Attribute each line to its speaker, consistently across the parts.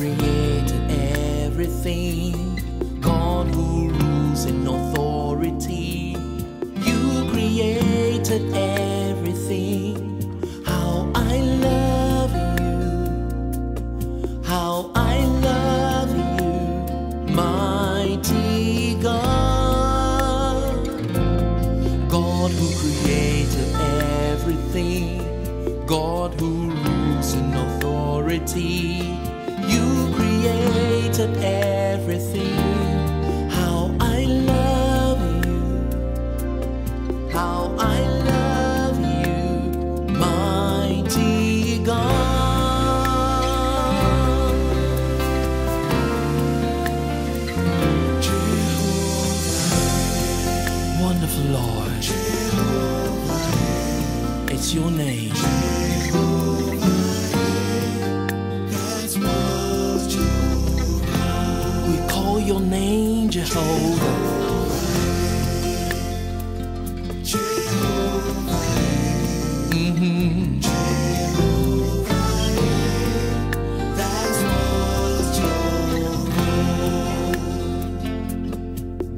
Speaker 1: created everything, God who rules in authority. You created everything. How I love you. How I love you, mighty God. God who created everything. God who rules in authority. You created everything. How I love you. How I love you, mighty God. Wonderful Lord. It's your name. We your name Jehovah. Mhm.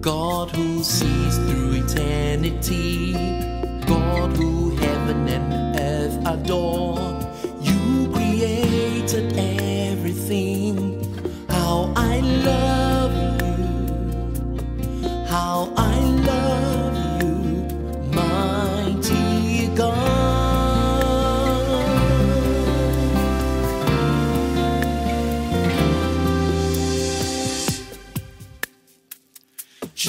Speaker 1: God who sees through eternity, God who heaven and earth adore. You created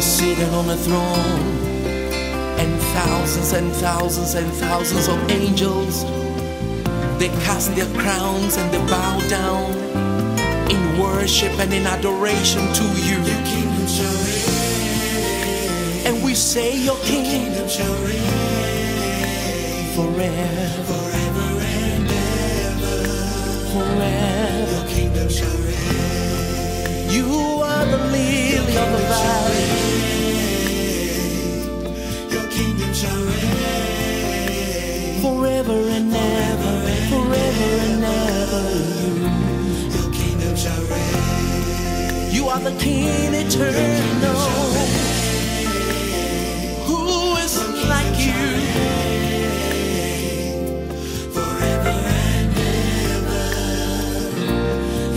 Speaker 1: You're sitting on a throne, and thousands and thousands and thousands of angels. They cast their crowns and they bow down in worship and in adoration to you. Your kingdom shall reign. And we say, Your kingdom shall reign forever, forever and ever, forever. Your kingdom shall reign. You are the lily are the King eternal. Who is like you? Forever and ever.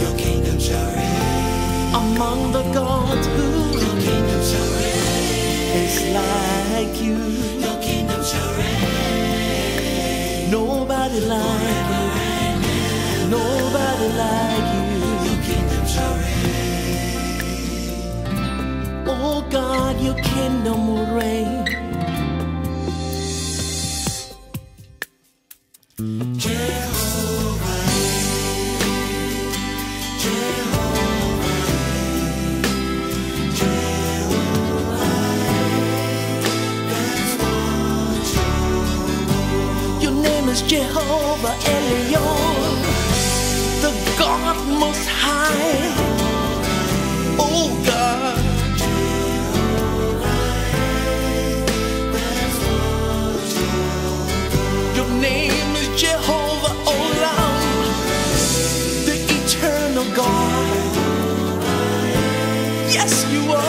Speaker 1: Your kingdom shall reign. Among the gods who your kingdom shall reign. is like you. Your kingdom shall reign. Nobody like you. Nobody like Oh God, your kingdom will reign. Jehovah, Jehovah, Jehovah, That's what Your name is Jehovah Elyon, yes, you are.